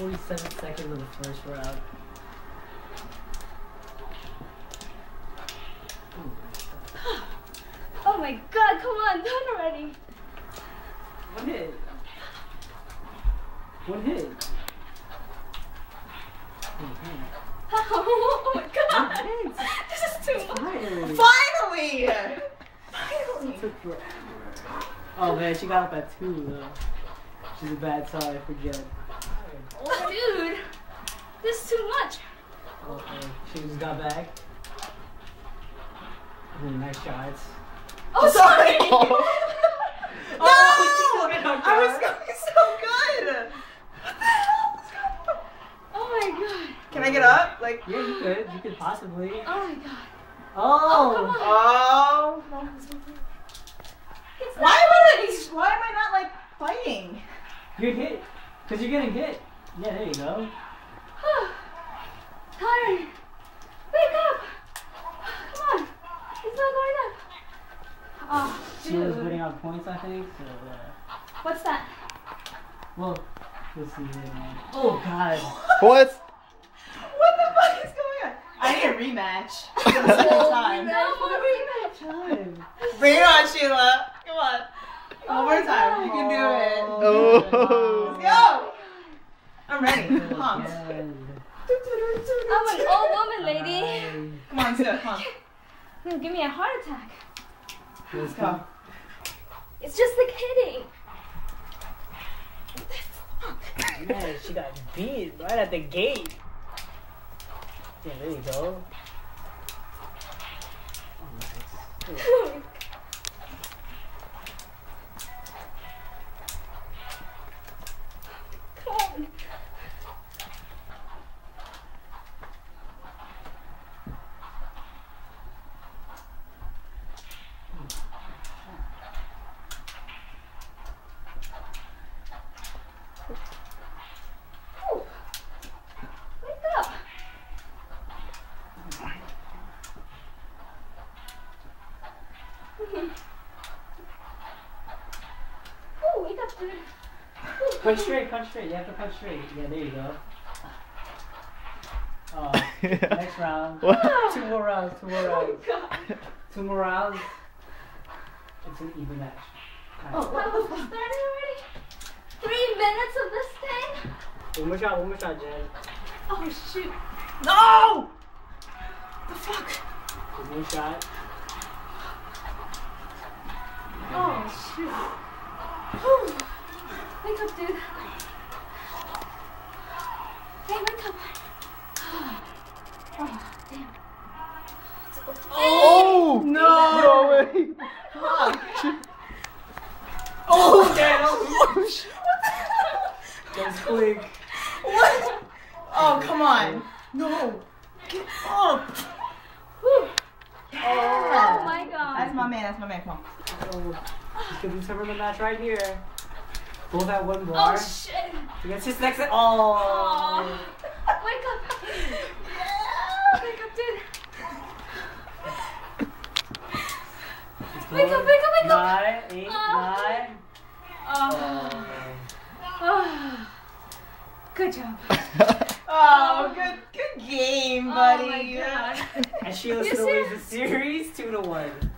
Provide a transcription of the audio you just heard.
47 seconds of the first round. Oh my god, come on, done already. One hit. One hit. Oh my god. This is too much. Finally. Finally! Finally! Oh man, she got up at two though. She's a bad sign for Jen. Oh, dude. This is too much. Okay, she just got back. Ooh, nice shots. Oh, sorry. no! Oh, she's looking I was going so good! What the hell is going on? Oh my god. Can I get up? Like, Yeah, you could. You could possibly. Oh my god. Oh! oh come on. oh. It's Why not am I funny. not, why am I not like fighting? You're hit. Because you're getting hit. Yeah, there you go. Tired. Wake up. Come on. It's not going up. Oh, She was dude. on points, I think. So, uh, What's that? well, we'll see later on. Oh, God. What? What the fuck is going on? I need a rematch. For time. No more rematch. Time. Bring it on, Sheila. Come on. One more time. You can do it. Oh. Let's go. I'm ready. Pumped. Again. I'm an old woman, lady. Alright. Come on, let's do it. Come on. Give me a heart attack. Let's go. It's just a kidding. Man, she got beat right at the gate. Yeah, there you go. Oh, nice. Ooh, wake up, dude. Ooh. Punch straight, punch straight. You have to punch straight. Yeah, there you go. Oh, next round. What? Two more rounds, two more Oh rounds. god. Two more rounds. It's an even match. Oh, what was started already? Three minutes of this thing? One more shot, one more shot, Jen. Oh shoot. No! The fuck? One more shot. Oh shoot. Whew. Wake up, dude. Hey, wake up. Oh, damn. Oh! No! No way! Oh, damn! That's quick. What? Oh, come on. No. Get up. Whew. Yeah. Oh my god. That's my man. That's my man. Come on. Oh, this could determine the match right here. Both that one bar. Oh shit. Against his next. Oh. Oh. Wake up. Wake up, dude. Wake up, wake up, wake up. Nine, eight, Oh. nine. Oh. oh. Good job. Oh, good, good game, oh, buddy. Oh my god. And Sheila You still wins the series two to one.